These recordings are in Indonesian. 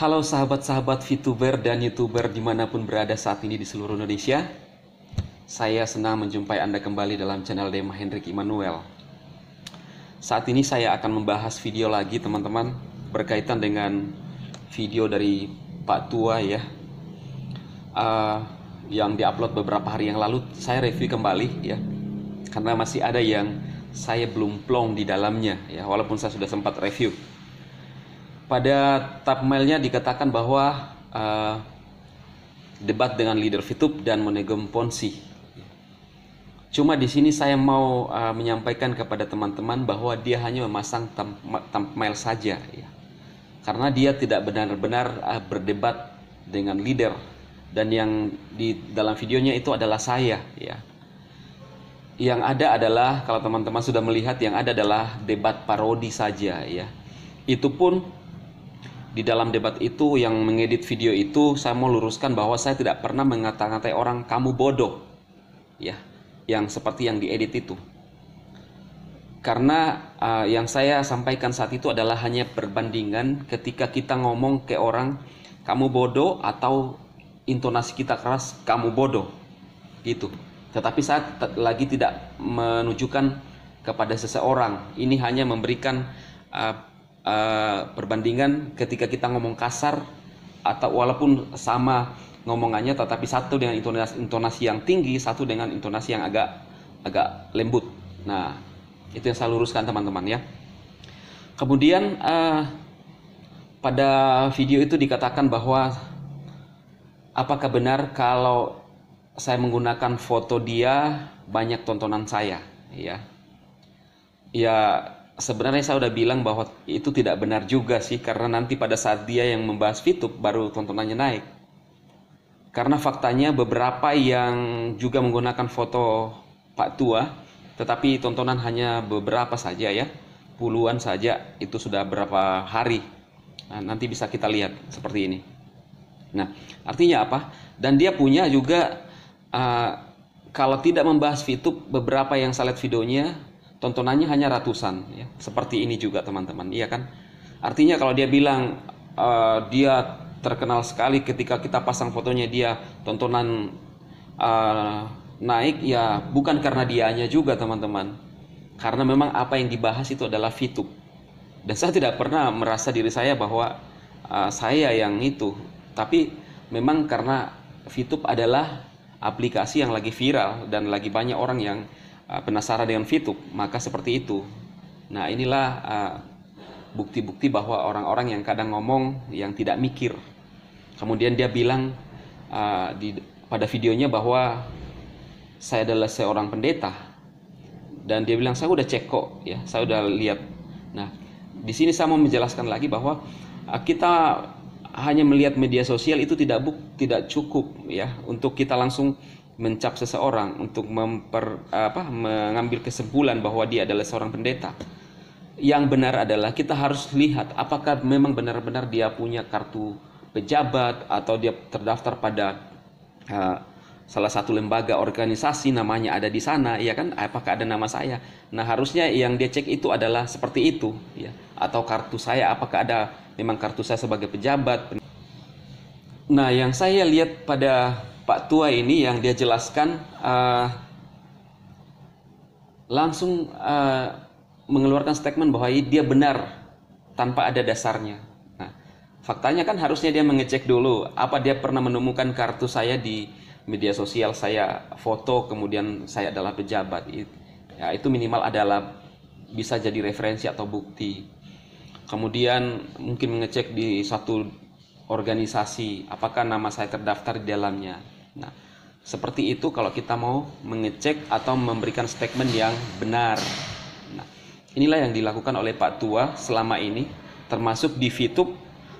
Halo sahabat-sahabat VTuber dan YouTuber di mana pun berada saat ini di seluruh Indonesia. Saya senang menjumpai Anda kembali dalam channel Dema Hendrik Immanuel. Saat ini saya akan membahas video lagi teman-teman Berkaitan dengan video dari Pak Tua ya. Uh, Yang diupload beberapa hari yang lalu Saya review kembali ya. Karena masih ada yang saya belum plong di dalamnya ya. Walaupun saya sudah sempat review pada thumbnailnya dikatakan bahwa uh, debat dengan leader VTube dan Monegom Ponsi. Cuma di sini saya mau uh, menyampaikan kepada teman-teman bahwa dia hanya memasang thumbnail saja, ya. karena dia tidak benar-benar uh, berdebat dengan leader dan yang di dalam videonya itu adalah saya, ya. Yang ada adalah kalau teman-teman sudah melihat yang ada adalah debat parodi saja, ya. Itu pun di dalam debat itu yang mengedit video itu saya mau luruskan bahwa saya tidak pernah mengata-ngatai orang kamu bodoh. Ya yang seperti yang diedit itu. Karena uh, yang saya sampaikan saat itu adalah hanya perbandingan ketika kita ngomong ke orang kamu bodoh atau intonasi kita keras kamu bodoh. Gitu. Tetapi saya lagi tidak menunjukkan kepada seseorang. Ini hanya memberikan uh, uh, perbandingan ketika kita ngomong kasar atau walaupun sama ngomongannya tetapi satu dengan intonasi, intonasi yang tinggi satu dengan intonasi yang agak agak lembut. Nah itu yang saya luruskan teman-teman ya. Kemudian uh, pada video itu dikatakan bahwa apakah benar kalau saya menggunakan foto dia banyak tontonan saya ya. Ya sebenarnya saya udah bilang bahwa itu tidak benar juga sih karena nanti pada saat dia yang membahas VTube baru tontonannya naik. Karena faktanya beberapa yang juga menggunakan foto Pak Tua tetapi tontonan hanya beberapa saja ya. Puluhan saja itu sudah berapa hari. Nah, nanti bisa kita lihat seperti ini. Nah, artinya apa? Dan dia punya juga uh, kalau tidak membahas VTube beberapa yang saya lihat videonya tontonannya hanya ratusan ya. Seperti ini juga teman-teman. Iya kan? Artinya kalau dia bilang uh, dia terkenal sekali ketika kita pasang fotonya dia tontonan uh, naik ya bukan karena dianya juga teman-teman. Karena memang apa yang dibahas itu adalah VTube dan saya tidak pernah merasa diri saya bahwa uh, saya yang itu. Tapi memang karena VTube adalah aplikasi yang lagi viral dan lagi banyak orang yang Uh, penasaran dengan VTube, maka seperti itu. Nah, inilah uh, bukti-bukti uh, bahwa orang-orang yang kadang ngomong yang tidak mikir. Kemudian dia bilang uh, di pada videonya bahwa saya adalah seorang pendeta. Dan dia bilang saya udah cek kok, ya, saya udah lihat. Nah, di sini saya mau menjelaskan lagi bahwa uh, kita hanya melihat media sosial itu tidak buk, tidak cukup ya untuk kita langsung mencap seseorang untuk memper, apa, mengambil kesimpulan bahwa dia adalah seorang pendeta. Yang benar adalah kita harus lihat apakah memang benar-benar dia punya kartu pejabat atau dia terdaftar pada uh, salah satu lembaga organisasi namanya ada di sana, ya kan? Apakah ada nama saya? Nah harusnya yang dia cek itu adalah seperti itu, ya. Atau kartu saya, apakah ada memang kartu saya sebagai pejabat? Nah yang saya lihat pada Pak Tua ini yang dia jelaskan uh, langsung uh, mengeluarkan statement bahwa dia benar tanpa ada dasarnya. Nah, faktanya kan harusnya dia mengecek dulu apa dia pernah menemukan kartu saya di media sosial saya foto kemudian saya adalah pejabat. Ya, itu minimal adalah bisa jadi referensi atau bukti. Kemudian mungkin mengecek di satu organisasi apakah nama saya terdaftar di dalamnya Nah, seperti itu kalau kita mau mengecek atau memberikan statement yang benar. Nah, inilah yang dilakukan oleh Pak Tua selama ini, termasuk di VTube,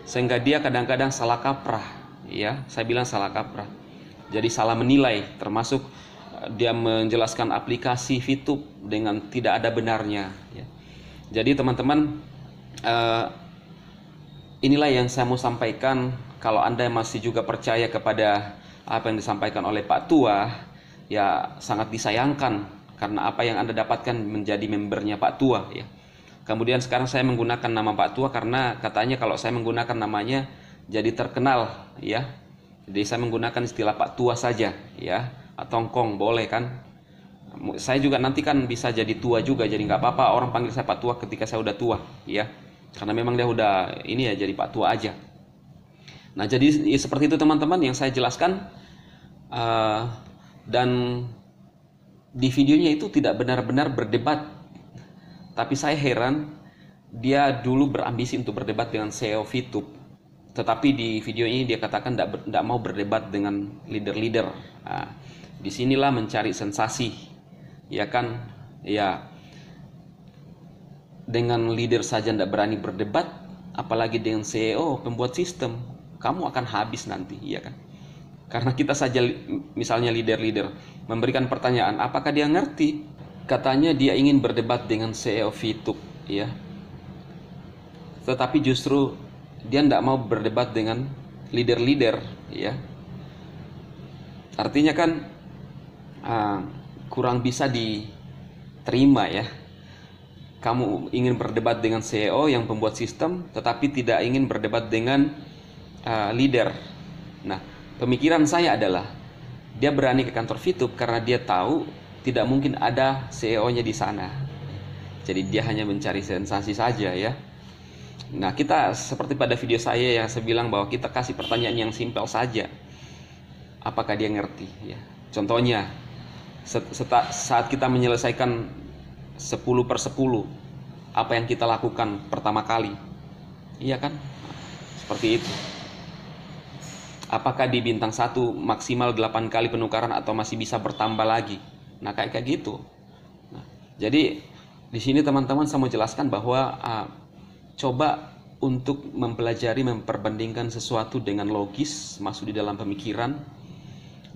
sehingga dia kadang-kadang salah kaprah. Ya, saya bilang salah kaprah. Jadi salah menilai, termasuk eh, dia menjelaskan aplikasi VTube dengan tidak ada benarnya. Ya. Jadi teman-teman, uh, inilah yang saya mau sampaikan. Kalau anda masih juga percaya kepada apa yang disampaikan oleh Pak Tua ya sangat disayangkan karena apa yang Anda dapatkan menjadi membernya Pak Tua ya. Kemudian sekarang saya menggunakan nama Pak Tua karena katanya kalau saya menggunakan namanya jadi terkenal ya. Jadi saya menggunakan istilah Pak Tua saja ya atau Kong boleh kan. Saya juga nanti kan bisa jadi tua juga jadi nggak apa-apa orang panggil saya Pak Tua ketika saya udah tua ya. Karena memang dia udah ini ya jadi Pak Tua aja. Nah jadi ya, seperti itu teman-teman yang saya jelaskan. Uh, dan di videonya itu tidak benar-benar berdebat. Tapi saya heran dia dulu berambisi untuk berdebat dengan CEO VTube tetapi di video ini dia katakan tidak mau berdebat dengan leader-leader. Nah, di sinilah mencari sensasi ya kan? Ya. Dengan leader saja tidak berani berdebat apalagi dengan CEO pembuat sistem kamu akan habis nanti ya kan? Karena kita saja misalnya leader-leader memberikan pertanyaan apakah dia ngerti? Katanya dia ingin berdebat dengan CEO VTube ya tetapi justru dia tidak mau berdebat dengan leader-leader ya artinya kan uh, kurang bisa diterima ya. Kamu ingin berdebat dengan CEO yang pembuat sistem tetapi tidak ingin berdebat dengan uh, leader nah Pemikiran saya adalah dia berani ke kantor VTube karena dia tahu tidak mungkin ada CEO-nya di sana. Jadi dia hanya mencari sensasi saja ya. Nah kita seperti pada video saya yang saya bilang bahwa kita kasih pertanyaan yang simpel saja. Apakah dia ngerti ya? Contohnya saat kita menyelesaikan 10 per 10 apa yang kita lakukan pertama kali iya kan seperti itu apakah di bintang satu maksimal 8 kali penukaran atau masih bisa bertambah lagi? Nah kayak kayak gitu. Nah, jadi di sini teman-teman saya mau jelaskan bahwa uh, coba untuk mempelajari memperbandingkan sesuatu dengan logis masuk di dalam pemikiran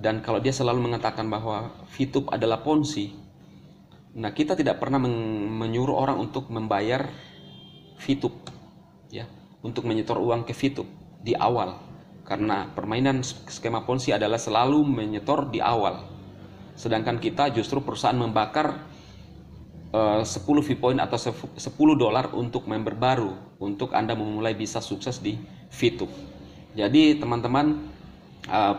dan kalau dia selalu mengatakan bahwa VTube adalah ponzi nah kita tidak pernah menyuruh orang untuk membayar VTube ya untuk menyetor uang ke VTube di awal karena permainan skema ponzi adalah selalu menyetor di awal. Sedangkan kita justru perusahaan membakar uh, 10 fee point atau 10 dolar untuk member baru untuk Anda memulai bisa sukses di VTube. Jadi teman-teman uh,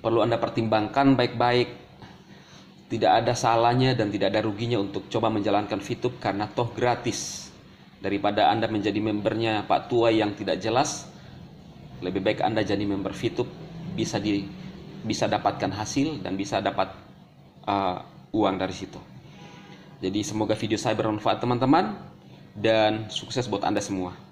perlu Anda pertimbangkan baik-baik tidak ada salahnya dan tidak ada ruginya untuk coba menjalankan VTube karena toh gratis daripada Anda menjadi membernya Pak Tua yang tidak jelas lebih baik Anda jadi member VTube bisa di bisa dapatkan hasil dan bisa dapat uh, uang dari situ. Jadi semoga video saya bermanfaat teman-teman dan sukses buat Anda semua.